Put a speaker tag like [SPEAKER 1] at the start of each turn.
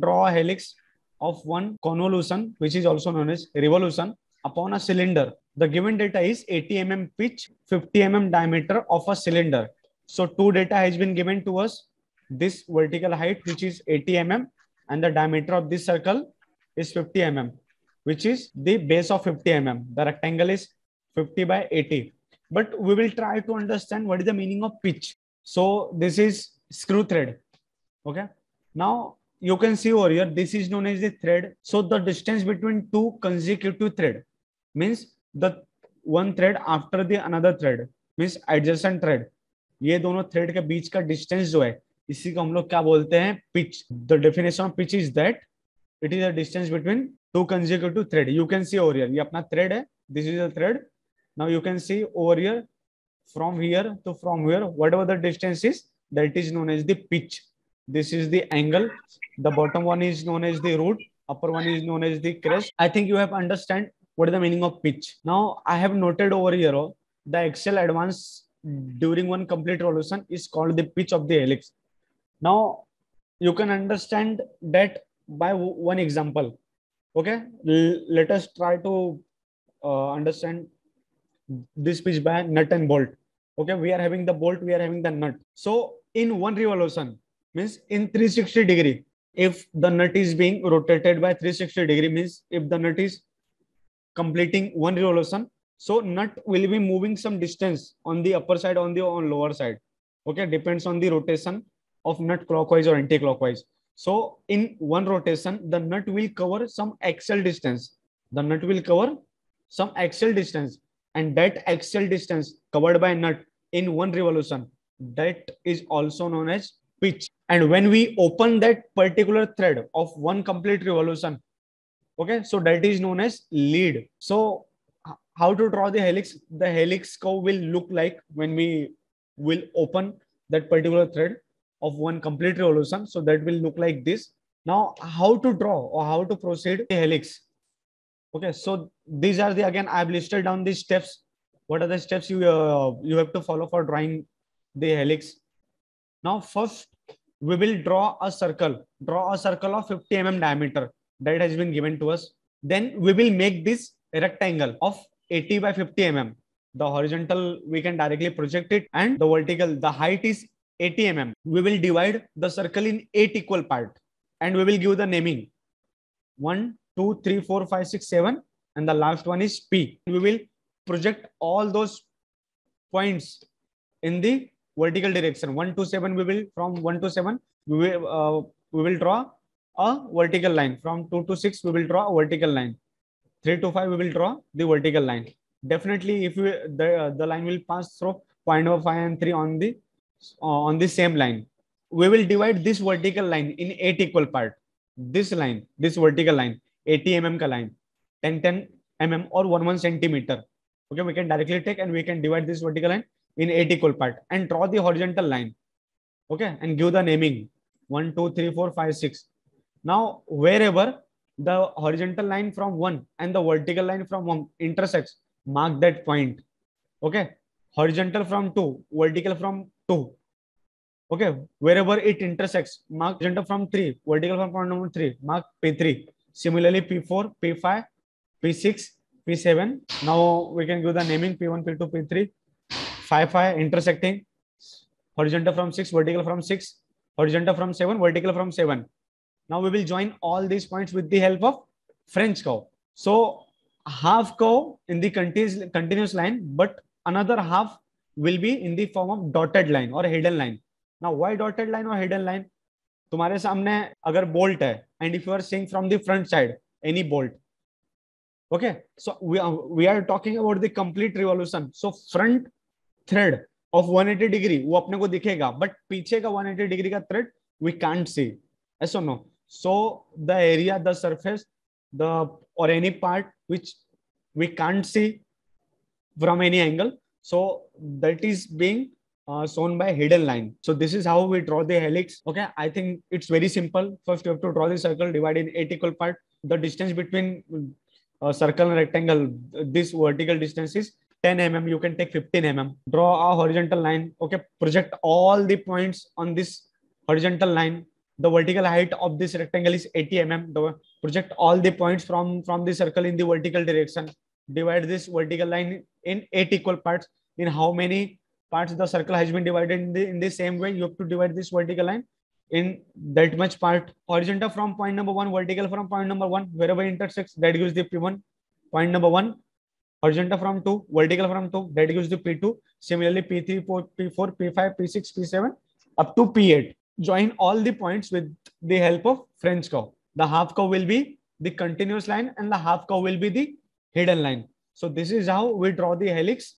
[SPEAKER 1] draw a helix of one convolution, which is also known as revolution, upon a cylinder. The given data is 80 mm pitch, 50 mm diameter of a cylinder. So two data has been given to us. This vertical height, which is 80 mm, and the diameter of this circle is 50 mm, which is the base of 50 mm. The rectangle is 50 by 80. But we will try to understand what is the meaning of pitch. So this is screw thread. Okay. Now you can see over here, this is known as the thread. So the distance between two consecutive thread means the one thread after the another thread means adjacent thread. ये दोनों thread के बीच का distance जो है इसी को हम लोग क्या बोलते हैं pitch the definition of pitch is that it is a distance between two consecutive thread you can see over here ये अपना थ्रेड है this is a thread now you can see over here from here to from here whatever the distance is that is known as the pitch this is the angle. The bottom one is known as the root. Upper one is known as the crest. I think you have understand what is the meaning of pitch. Now i have noted over here oh, the axial advance during one complete revolution is called the pitch of the helix. Now you can understand that by one example. Okay? L let us try to uh, understand this pitch by nut and bolt. Okay? We are having the bolt we are having the nut. So in one revolution means in 360 degree. If the nut is being rotated by 360 degree means if the nut is completing one revolution so nut will be moving some distance on the upper side on the on lower side. Okay depends on the rotation of nut clockwise or anti-clockwise. So in one rotation the nut will cover some axial distance. The nut will cover some axial distance. And that axial distance covered by nut in one revolution that is also known as pitch and when we open that particular thread of one complete revolution okay so that is known as lead. So how to draw the helix? The helix curve will look like when we will open that particular thread of one complete revolution. So that will look like this. Now how to draw or how to proceed the helix? Okay so these are the again i've listed down these steps. What are the steps you uh, you have to follow for drawing the helix? Now first we will draw a circle draw a circle of 50 mm diameter that has been given to us. Then we will make this rectangle of 80 by 50 mm. The horizontal we can directly project it and the vertical the height is 80 mm. We will divide the circle in eight equal part and we will give the naming. One two, three, four, five, six, seven, and the last one is P. We will project all those points in the vertical direction. One to seven, we will from one to seven, we will uh, we will draw a vertical line. From two to six, we will draw a vertical line. Three to five, we will draw the vertical line. Definitely, if we the uh, the line will pass through point number five and three on the uh, on the same line, we will divide this vertical line in eight equal part. This line, this vertical line 80 mm ka line 10 10 mm or 1 1 centimeter okay we can directly take and we can divide this vertical line in 8 equal part and draw the horizontal line okay and give the naming. 1 2 3 4 5 6 now wherever the horizontal line from 1 and the vertical line from 1 intersects mark that point okay. Horizontal from 2 vertical from 2 okay. Wherever it intersects mark horizontal from 3 vertical from point number 3 mark p3 Similarly, P4, P5, P6, P7. Now we can give the naming P1, P2, P3, five five intersecting horizontal from six vertical from six horizontal from seven vertical from seven now we will join all this points with the help of French curve so half curve in continuous line but another half will be in the form of dotted line और hidden line now why dotted line और hidden line तुम्हारे सामने अगर bolt है and if you are seeing from the front side any bolt okay so we are talking about the complete revolution so front thread of 180 degree वो अपने को दिखेगा but पीछे का 180 डिग्री का thread we can't see or no so the area the surface the or any part which we can't see from any angle so that is being uh, shown by hidden line. So this is how we draw the helix. Okay, I think it's very simple. First, you have to draw the circle, divide in eight equal part. The distance between uh, circle and rectangle, this vertical distance is 10 mm. You can take 15 mm. Draw a horizontal line. Okay, project all the points on this horizontal line. the vertical height of this rectangle is 80 mm. The, project all the points from, from the circle in the vertical direction. Divide this vertical line in eight equal parts. In how many parts the circle has been divided in the, in the same way, you have to divide this vertical line in that much part. Horizontal from point number one, vertical from point number one, wherever intersects, that gives the P1. Point number one, horizontal from 2, vertical from 2, that gives the P2. Similarly, P3, P4, P5, P6, P7, up to P8 join all the points with the help of French curve. The half curve will be the continuous line and the half curve will be the hidden line. So this is how we draw the helix